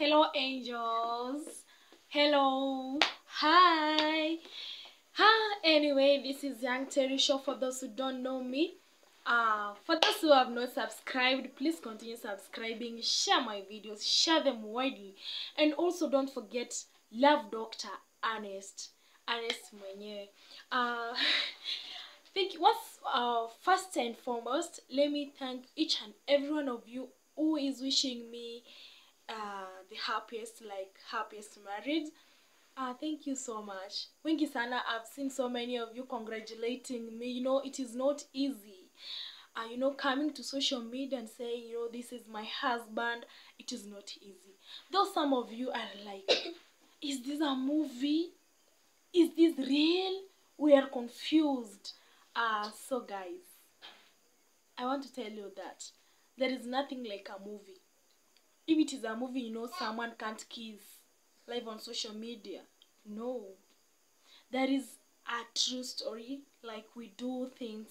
Hello, angels. Hello. Hi. Hi. Anyway, this is Young Terry Show. For those who don't know me, uh, for those who have not subscribed, please continue subscribing. Share my videos. Share them widely, and also don't forget Love Doctor Ernest. Ernest mwenyewe. Uh, think what's uh, first and foremost, let me thank each and every one of you who is wishing me uh, the happiest, like happiest marriage. Uh, thank you so much. Wengi sana, I've seen so many of you congratulating me. You know, it is not easy. Uh, you know, coming to social media and saying, you know, this is my husband, it is not easy. Though some of you are like, is this a movie? Is this real? We are confused. Uh, so, guys, I want to tell you that there is nothing like a movie. If it is a movie, you know, someone can't kiss live on social media. No. There is a true story, like we do things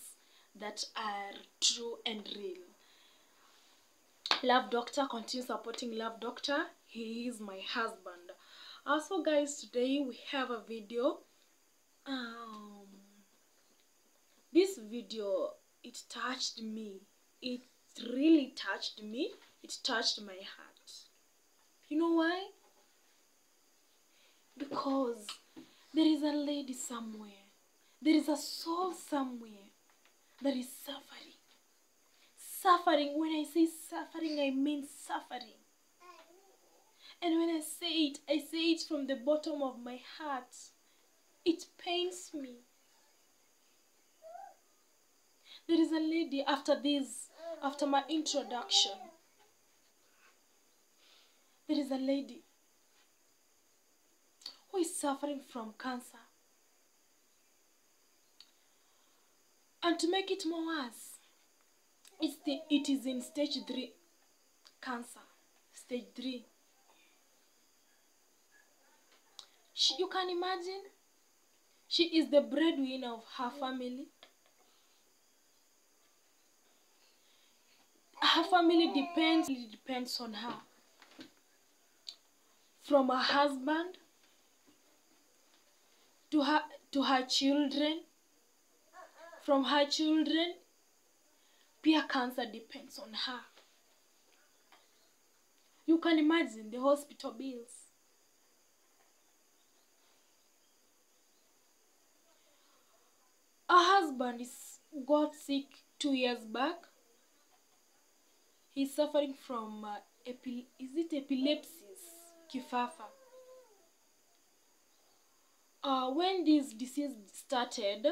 that are true and real. Love Doctor, continue supporting Love Doctor. He is my husband. Also, guys, today we have a video. Um, this video it touched me. It really touched me. It touched my heart. You know why? Because there is a lady somewhere. There is a soul somewhere that is suffering. Suffering. When I say suffering, I mean suffering. And when I say it, I say it from the bottom of my heart. It pains me. There is a lady after this, after my introduction. There is a lady who is suffering from cancer. And to make it more worse, it's the, it is in stage 3 cancer. Stage 3. She, you can imagine, she is the breadwinner of her family. Her family depends depends on her. From her husband to her to her children. From her children, peer cancer depends on her. You can imagine the hospital bills. Her husband is got sick two years back. He's suffering from uh, epi- is it epilepsy, kifafa. Uh, when this disease started,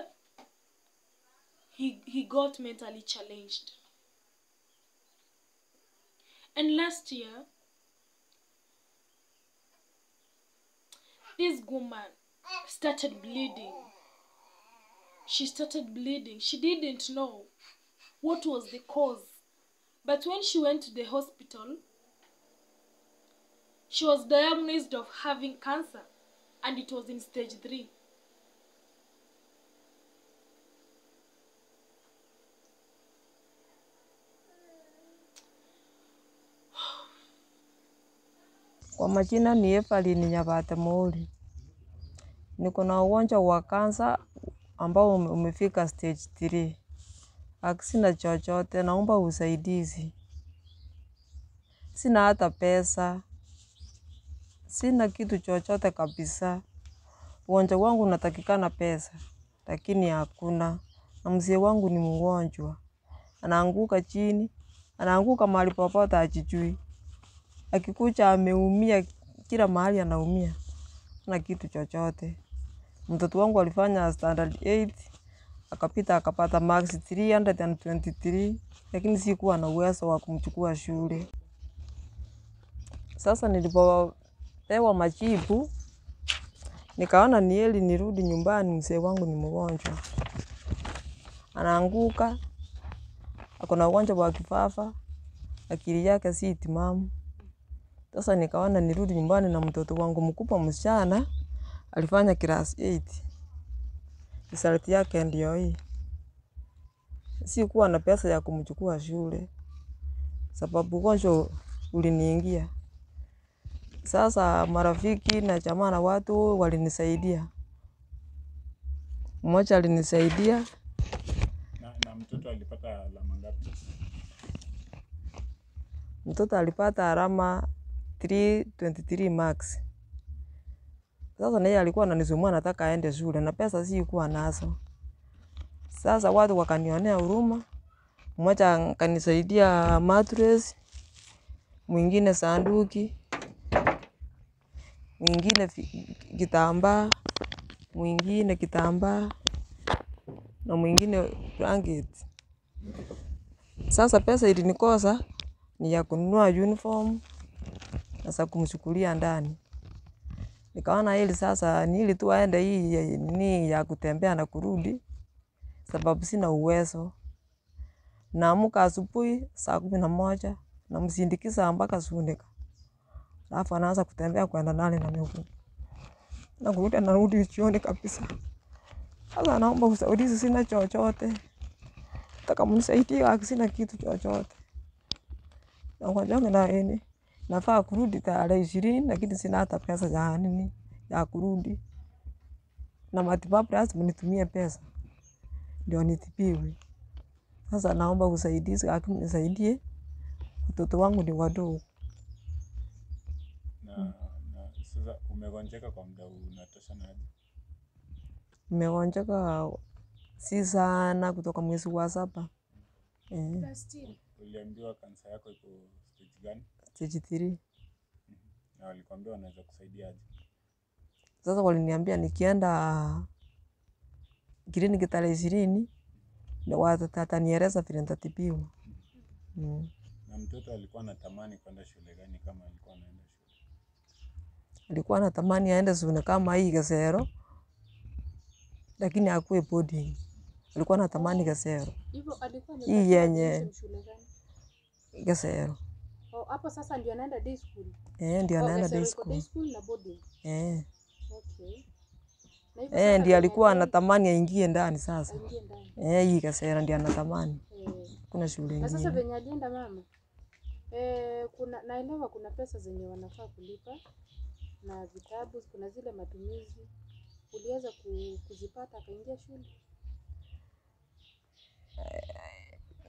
he he got mentally challenged. And last year, this woman started bleeding. She started bleeding. She didn't know what was the cause. But when she went to the hospital, she was diagnosed of having cancer and it was in stage 3. Kwa majina ni Evelyn Nyabate Mori. Niko na ugonjwa wa kansa ambao umefika stage 3. Sina chochote, naomba usaidizi. Sina hata pesa, sina kitu chochote kabisa. Uwanja wangu unatakikana pesa, lakini hakuna. Na mzee wangu ni mgonjwa, anaanguka chini, anaanguka mahali popote hajijui. Akikucha ameumia, kila mahali anaumia, Sina kitu chochote. Mtoto wangu alifanya standard 8 akapita akapata marks 323 lakini sikuwa na uwezo wa kumchukua shule. Sasa nilipopewa majibu, nikaona ni heri nirudi nyumbani, mzee wangu ni mgonjwa, anaanguka, ako na ugonjwa wa kifafa, akili yake si timamu. Sasa nikaona nirudi nyumbani na mtoto wangu mkubwa msichana alifanya class 8. Result yake ndio hii. Sikuwa na pesa ya kumchukua shule sababu ugonjwa uliniingia. Sasa marafiki na jamaa na watu walinisaidia. Mmoja alinisaidia Na, na mtoto alipata alama ngapi? mtoto alipata alama 323 marks. Sasa naye alikuwa ananisumbua nataka aende shule na pesa sikuwa nazo. Sasa watu wakanionea huruma, mmoja akanisaidia mattress, mwingine sanduki, mwingine kitambaa, mwingine kitambaa na mwingine blanket. Sasa pesa ilinikosa ni ya kununua uniform na za kumchukulia ndani. Nikaona hili sasa ni ili tu aende hii nini ya kutembea na kurudi, sababu sina uwezo. Naamka asubuhi saa kumi na moja namsindikiza mpaka Sunika, alafu anaanza kutembea kwenda ndani na miguu na kurudi, anarudi jioni kabisa. Sasa anaomba usaidizi, sina chochote, nataka mnisaidie, sina kitu chochote. na kwa jambo na yeye nafaa kurudi tarehe ishirini, lakini sina hata pesa ya nini ya kurudi, na matibabu lazima nitumie pesa ndio nitibiwe. Sasa naomba usaidizi, akimnisaidie, watoto wangu ni wadogo. Na, na sasa umegonjeka kwa muda huu unatosha na aje? Nimegonjeka si sana kutoka mwezi wa saba eh, Uliambiwa kansa yako iko stage gani? stage three. Na walikwambia wanaweza kusaidia aje? Sasa waliniambia nikienda kliniki tarehe ishirini watatanieleza vile nitatibiwa. Mm. Na mtoto alikuwa anatamani kwenda shule gani kama alikuwa anaenda? Alikuwa anatamani aende shule kama hii Gesero, lakini akuwe boarding. Alikuwa anatamani Gesero, Hivyo alikuwa hii yenye? Gesero Oh, hapo sasa ndio anaenda day school. eh, ndio Oh, anaenda day school. day school na boarding. eh, Okay. Eh, ndio alikuwa anatamani aingie ndani sasa eh, hii Kasera ndio anatamani, Eh. kuna shule Na sasa venye alienda mama, eh, kuna naelewa kuna pesa zenye wanafaa kulipa na vitabu, kuna zile matumizi. Uliweza kuzipata akaingia shule?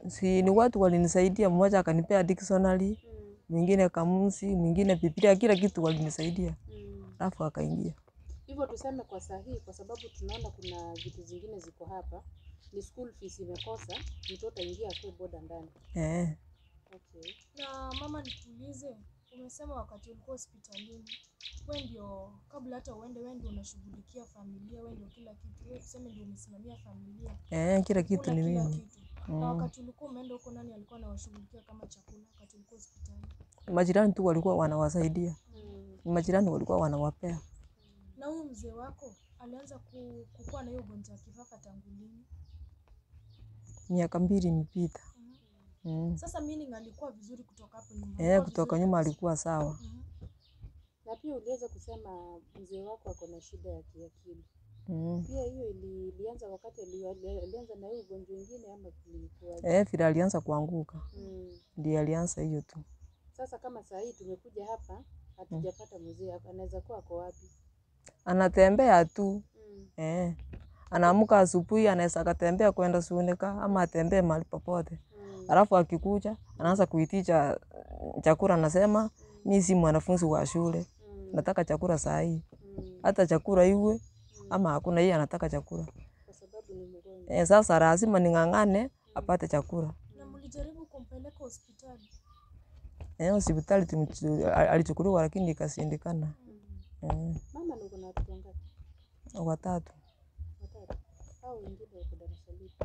si ni watu walinisaidia, mmoja akanipea dictionary, Mm. mwingine kamusi, mwingine Biblia, kila kitu walinisaidia, alafu Mm. alafu akaingia. Hivyo tuseme kwa sahihi, kwa sababu tunaona kuna vitu zingine ziko hapa, ni school fees imekosa, mtoto aingia tu boda ndani. Eh, Okay. na mama, nikuulize, umesema wakati ulikuwa hospitalini, we ndio kabla hata uende, we ndio unashughulikia familia, we ndio kila kitu, we tuseme ndio umesimamia familia, eh, kila kitu ni mimi. Na Mm. wakati ulikuwa umeenda huko, nani alikuwa anawashughulikia kama chakula wakati ulikuwa hospitali? Majirani tu walikuwa wanawasaidia, Mm. majirani walikuwa wanawapea. Na huyu mzee wako alianza kukua kukuwa na hiyo ugonjwa wa kifafa tangu lini? Miaka mbili imepita. Mm. Sasa meaning alikuwa vizuri kutoka hapo nyuma. Eh, kutoka nyuma alikuwa sawa. Mhm. Na pia uliweza kusema mzee wako ako na shida ya kiakili. Mm. Pia hiyo ilianza wakati ali- ali- alianza na hiyo ugonjwa mwingine ama kulikuwaje? Eh, vile alianza kuanguka Mm. ndiye alianza hiyo tu. Sasa kama saa hii tumekuja hapa hatujapata mzee hapa, anaweza kuwa ako wapi? Anatembea tu Mm. eh. Anaamka asubuhi, anaweza akatembea kwenda Sunika ama atembee mahali popote. Alafu akikuja anaanza kuitisha chakula, anasema mi si mwanafunzi wa shule, nataka chakula saa hii, hata chakula iwe ama hakuna, yeye anataka chakula eh. Sasa lazima ning'ang'ane apate chakula Na mlijaribu kumpeleka hospitali? eh. Hospitali alichukuliwa, lakini ikashindikana Mm. eh. Mama ndio uko na watoto wangapi? Watatu, Watatu. Hao wengine wako darasa lipi?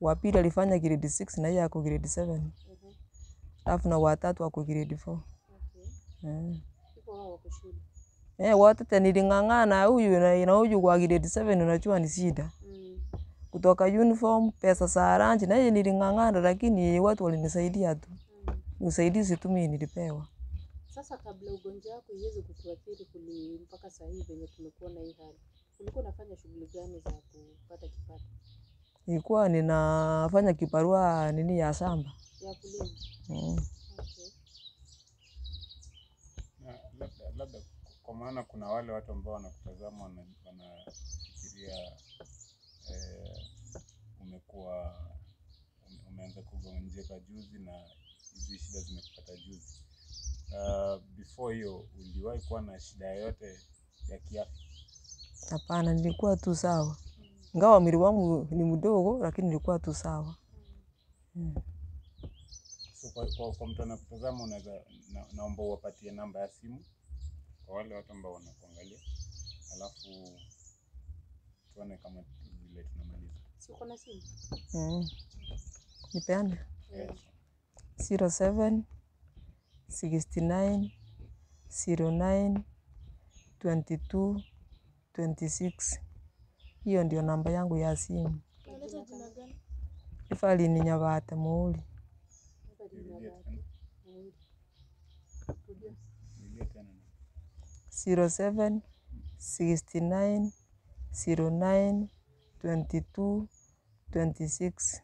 Wa pili alifanya grade 6 na yeye ako grade 7 Mhm. alafu na watatu ako grade 4 Okay. eh. Shule. Eh, wote tena niling'ang'ana huyu na ina huyu kwa grade 7 unachua ni shida. Mm. Kutoka uniform, pesa za rangi na yeye niling'ang'ana lakini watu walinisaidia tu. Mm. Usaidizi tu mimi nilipewa. Sasa kabla ugonjwa wako iweze kukuathiri kuli mpaka sasa hivi venye tumekuwa na hii hali, ulikuwa unafanya shughuli gani za kupata Nilikuwa ninafanya kibarua nini ya shamba. ya kulima? Mm. Okay. Na labda labda kwa maana kuna wale watu ambao wanakutazama wana- wanafikiria eh, umekuwa umeanza kugonjeka juzi na hizi shida zimekupata juzi. Uh, before hiyo uliwahi kuwa na shida yoyote ya kiafya? Hapana, nilikuwa tu sawa, ingawa mwili wangu ni mdogo, lakini nilikuwa tu sawa. Mm. So kwa, kwa, kwa mtu anakutazama unaweza na, naomba uwapatie namba ya simu kwa wale watu ambao wanakuangalia, alafu tuone kama vile tunamaliza. Si uko na simu? Mm. Nipeane Yes. zero seven sixty nine zero nine twenty two twenty six. Hiyo ndio namba yangu ya simu. Ifali ni Nyabate Muuli. Zero seven sixty nine zero nine twenty two twenty six.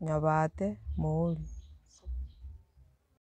Nyabate Muuli.